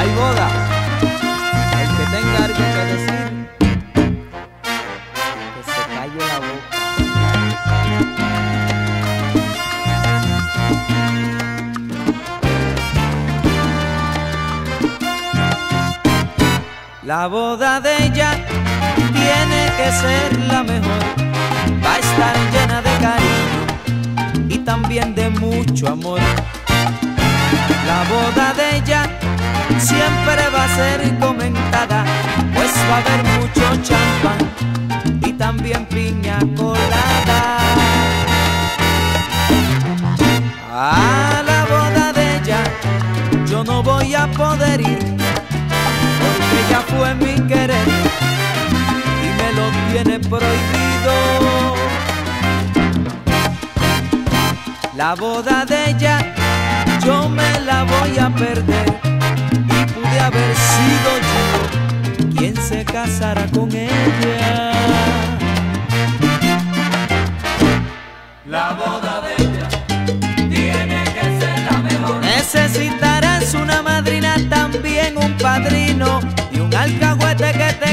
Hay boda. El que tenga algo que decir, que se calle la boca. La boda de ella tiene que ser la mejor. Va a estar llena de cariño y también de mucho amor. La boda de ella siempre va a ser comentada, pues va a haber mucho champán y también piña colada. A la boda de ella yo no voy a poder ir, porque ella fue mi querer y me lo tiene prohibido. La boda de ella yo me la voy a perder casara con ella. La boda de ella tiene que ser la mejor. Necesitarás una madrina, también un padrino y un alcahuete que te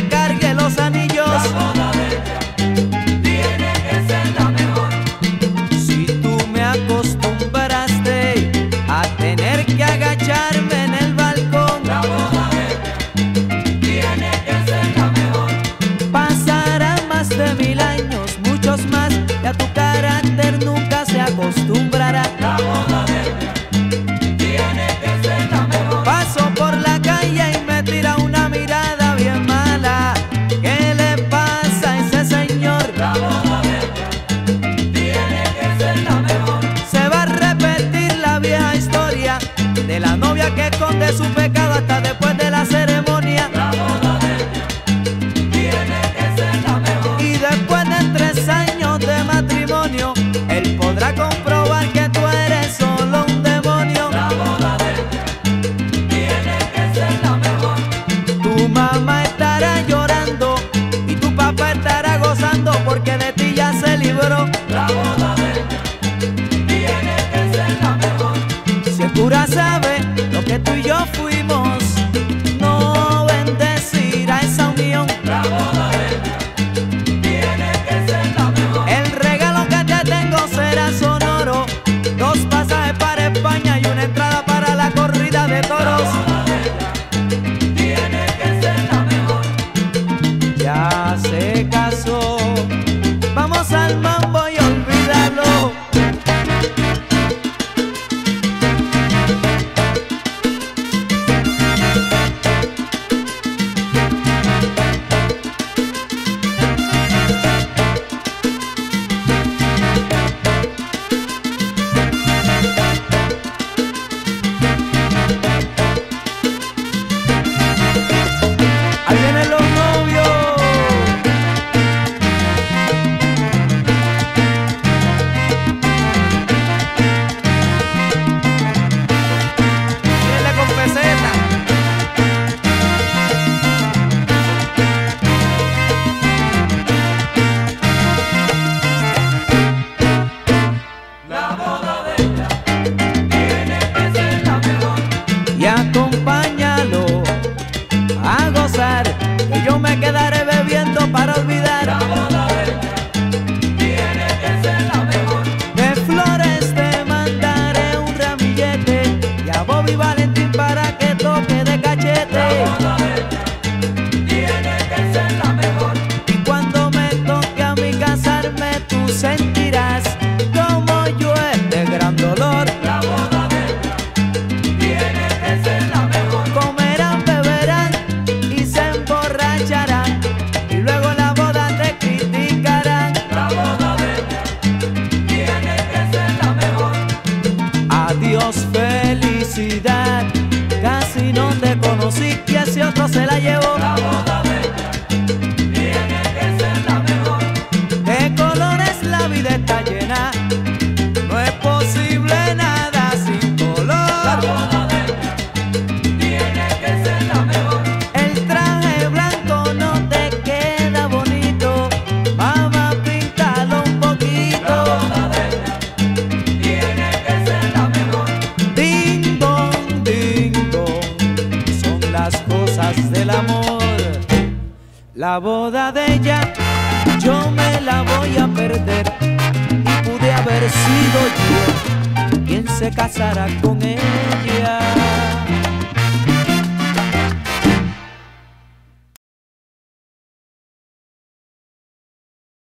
tu carácter nunca se acostumbrará. La boda de tiene que ser la mejor. Paso por la calle y me tira una mirada bien mala. ¿Qué le pasa a ese señor? La boda de tiene que ser la mejor. Se va a repetir la vieja historia de la novia que esconde su pecado hasta después de libró. La boda de ella tiene que ser la mejor. Si el cura sabe lo que tú y yo fuimos, no bendecirá esa unión. La boda de ella tiene que ser la mejor. El regalo que te tengo será sonoro. Dos pasajes para España y una entrada para la corrida de La toros. boda de ella tiene que ser la mejor. Ya se del amor. La boda de ella yo me la voy a perder y pude haber sido yo quien se casara con ella.